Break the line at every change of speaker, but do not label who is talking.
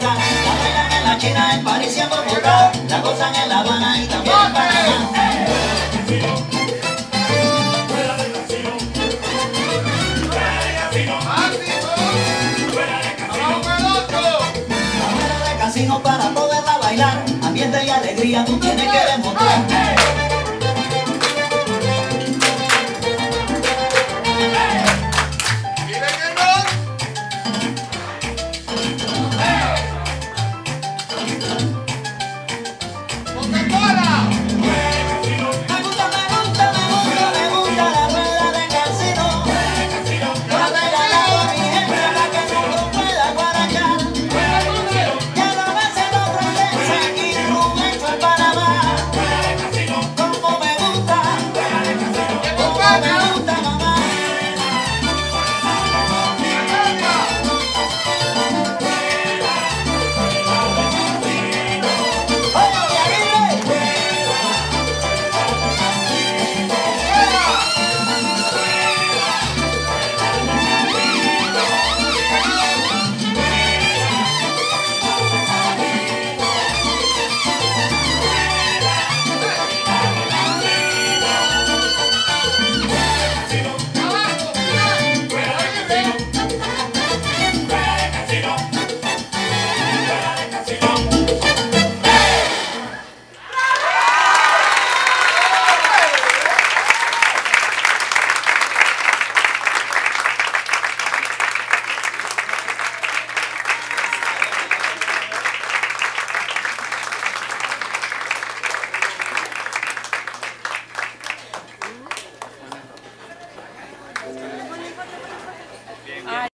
La bailan en la China, en París y en Bamotán, la gozan en La Habana y también en Paraguay. Fuera del casino, fuera del casino, fuera del casino,
Fuera del casino, Meloto.
Fuera casino para todo es bailar, ambiente y alegría tú tienes que demostrar. あれ?